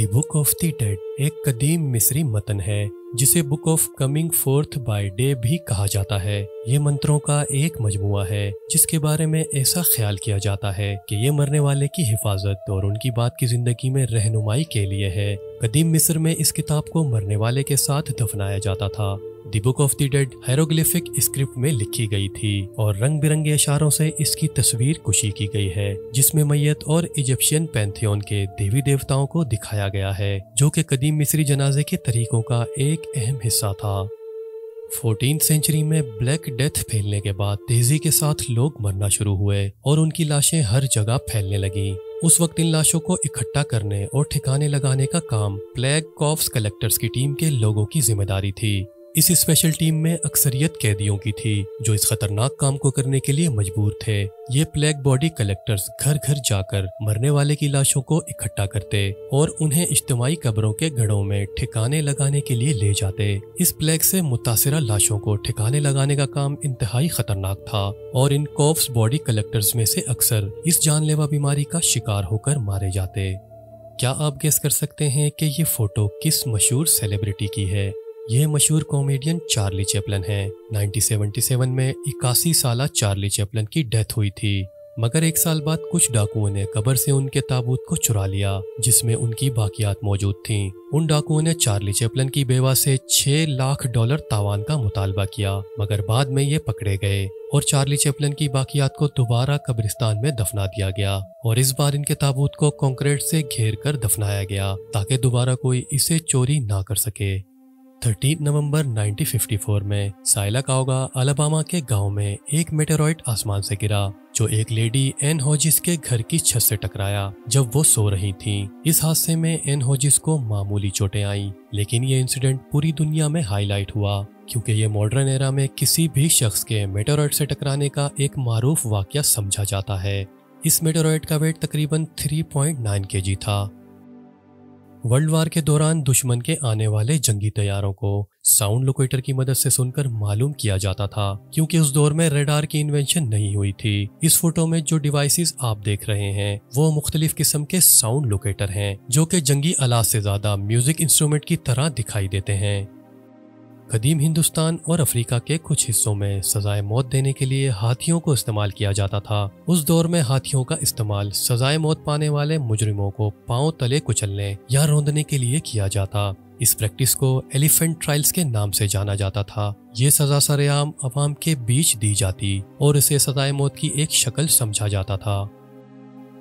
The book of the dead एक कदीम मिस्री मतन है, जिसे book of coming forth by day भी कहा जाता है। ये मंत्रों का एक मजमुआ है, जिसके बारे में ऐसा ख्याल किया जाता है कि ये मरने वाले की हिफाजत और उनकी बात की ज़िंदगी में रहनुमाई के लिए है। कदीम मिस्र में इस किताब को मरने वाले के साथ दफनाया जाता था। The book of the dead hieroglyphic script में लिखी गई थी और रंग बिरंगे इशारों से इसकी तस्वीर कुशी की गई है, जिसमें मैयत और इजिप्शियन पैंथियोन के देवी देवताओं को दिखाया गया है, जो कि कदीम मिस्री जनाजे के तरीकों का एक अहम हिस्सा था। फोर्टीन सेंचुरी में ब्लैक डेथ फैलने के बाद तेज़ी के साथ लोग मरना शुरू हुए और उनकी लाशें हर जगह फैलने लगी। उस वक्त इन लाशों को इकट्ठा करने और ठिकाने लगाने का काम प्लेग कॉफ्स कलेक्टर्स की टीम के लोगों की ज़िम्मेदारी थी। इस स्पेशल टीम में अक्सरियत कैदियों की थी, जो इस खतरनाक काम को करने के लिए मजबूर थे। ये प्लेग बॉडी कलेक्टर्स घर घर जाकर मरने वाले की लाशों को इकट्ठा करते और उन्हें इज्तमाही कब्रों के घड़ों में ठिकाने लगाने के लिए ले जाते। इस प्लेग से मुतासरा लाशों को ठिकाने लगाने का काम इंतहाई खतरनाक था और इन कॉफ्स बॉडी कलेक्टर्स में से अक्सर इस जानलेवा बीमारी का शिकार होकर मारे जाते। क्या आप गेस कर सकते हैं कि ये फ़ोटो किस मशहूर सेलिब्रिटी की है? यह मशहूर कॉमेडियन चार्ली चैपलन है। 1977 में इक्यासी साल चार्ली चैपलन की डेथ हुई थी। मगर एक साल बाद कुछ डाकुओं ने कब्र से उनके ताबूत को चुरा लिया, जिसमें उनकी बाकियात मौजूद थीं। उन डाकुओं ने चार्ली चैपलन की बेवा से 6 लाख डॉलर तावान का मुतालबा किया, मगर बाद में ये पकड़े गए और चार्ली चैपलन की बाकियात को दोबारा कब्रिस्तान में दफना दिया गया और इस बार इनके ताबूत को कंक्रीट से घेर कर दफनाया गया, ताकि दोबारा कोई इसे चोरी ना कर सके। 13 नवंबर 1954 में साइला काओगा अलाबामा के गाँव में एक मेटेरॉइड आसमान से गिरा, जो एक लेडी एन होजिस के घर की छत से टकराया जब वो सो रही थी। इस हादसे में एन होजिस को मामूली चोटें आई, लेकिन ये इंसिडेंट पूरी दुनिया में हाईलाइट हुआ, क्योंकि ये मॉडर्न एरा में किसी भी शख्स के मेटेरॉइड से टकराने का एक मारूफ वाक्य समझा जाता है। इस मेटेरॉइड का वेट तकरीबन 3.9 केजी था। वर्ल्ड वार के दौरान दुश्मन के आने वाले जंगी तैयारों को साउंड लोकेटर की मदद से सुनकर मालूम किया जाता था, क्योंकि उस दौर में रेडार की इन्वेंशन नहीं हुई थी। इस फ़ोटो में जो डिवाइसेस आप देख रहे हैं, वो मुख्तलिफ़ किस्म के साउंड लोकेटर हैं, जो कि जंगी आलात से ज़्यादा म्यूज़िक इंस्ट्रूमेंट की तरह दिखाई देते हैं। कदीम हिंदुस्तान और अफ्रीका के कुछ हिस्सों में सजाए मौत देने के लिए हाथियों को इस्तेमाल किया जाता था। उस दौर में हाथियों का इस्तेमाल सजाए मौत पाने वाले मुजरिमों को पाँव तले कुचलने या रोंदने के लिए किया जाता। इस प्रैक्टिस को एलिफेंट ट्रायल्स के नाम से जाना जाता था। ये सजा सरेआम अवाम के बीच दी जाती और इसे सजाए मौत की एक शक्ल समझा जाता था।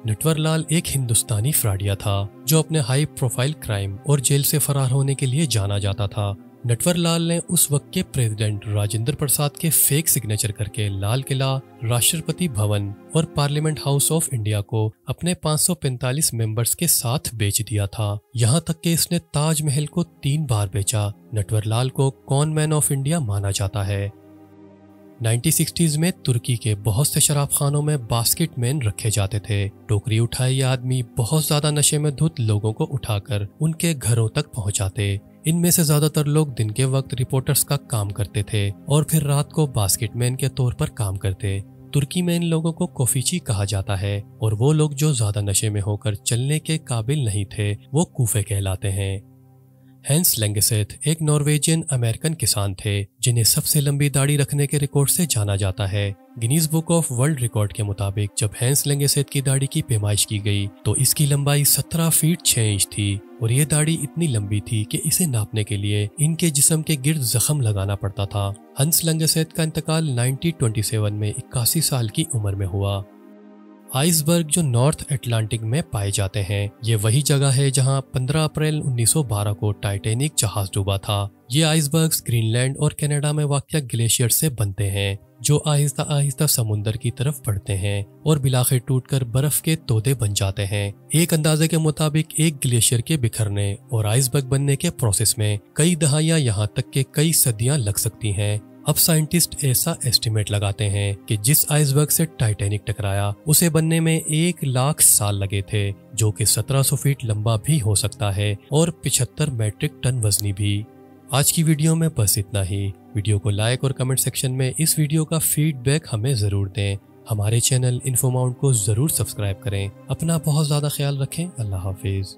नटवरलाल एक हिंदुस्तानी फ्राडिया था, जो अपने हाई प्रोफ़ाइल क्राइम और जेल से फरार होने के लिए जाना जाता था। नटवरलाल ने उस वक्त के प्रेसिडेंट राजेंद्र प्रसाद के फेक सिग्नेचर करके लाल किला, राष्ट्रपति भवन और पार्लियामेंट हाउस ऑफ़ इंडिया को अपने 545 मेंबर्स के साथ बेच दिया था। यहाँ तक कि इसने ताजमहल को तीन बार बेचा। नटवर लाल को कॉन मैन ऑफ़ इंडिया माना जाता है? 1960s में तुर्की के बहुत से शराब खानों में बास्केट मैन रखे जाते थे। टोकरी उठाए ये आदमी बहुत ज़्यादा नशे में धुत लोगों को उठाकर उनके घरों तक पहुंचाते। इनमें से ज़्यादातर लोग दिन के वक्त रिपोर्टर्स का काम करते थे और फिर रात को बास्केट मैन के तौर पर काम करते। तुर्की में इन लोगों को कोफीची कहा जाता है और वो लोग जो ज़्यादा नशे में होकर चलने के काबिल नहीं थे, वो कूफे कहलाते हैं। हैंस लेंगेसेथ एक नॉर्वेजियन अमेरिकन किसान थे, जिन्हें सबसे लंबी दाढ़ी रखने के रिकॉर्ड से जाना जाता है। Guinness book of world record के मुताबिक, जब हैंस लेंगेसेथ की दाढ़ी की पेमाइश की गई तो इसकी लंबाई 17 फीट 6 इंच थी, और ये दाढ़ी इतनी लंबी थी कि इसे नापने के लिए इनके जिसम के गिर्द जख्म लगाना पड़ता था। हंस लेंगेसेथ का इंतकाल 1927 में इक्यासी साल की उम्र में हुआ। आइसबर्ग जो नॉर्थ अटलांटिक में पाए जाते हैं। ये वही जगह है जहाँ 15 अप्रैल 1912 को टाइटेनिक जहाज़ डूबा था। ये आइसबर्ग ग्रीनलैंड और कनाडा में वाक़ ग्लेशियर से बनते हैं, जो आहिस्ता आहिस्ता समुंदर की तरफ़ बढ़ते हैं और बिलाखिर टूटकर बर्फ़ के तोदे बन जाते हैं। एक अंदाजे के मुताबिक एक ग्लेशियर के बिखरने और आइसबर्ग बनने के प्रोसेस में कई दहाइयाँ यहाँ तक के कई सदियाँ लग सकती हैं। अब साइंटिस्ट ऐसा एस्टिमेट लगाते हैं कि जिस आइसबर्ग से टाइटेनिक टकराया, उसे बनने में एक लाख साल लगे थे, जो कि 1700 फीट लंबा भी हो सकता है, और 75 मैट्रिक टन वजनी भी। आज की वीडियो में बस इतना ही। वीडियो को लाइक और कमेंट सेक्शन में इस वीडियो का फीडबैक हमें ज़रूर दें। हमारे चैनल इन्फोमाउंट को ज़रूर सब्सक्राइब करें। अपना बहुत ज़्यादा ख्याल रखें। अल्लाह हाफिज।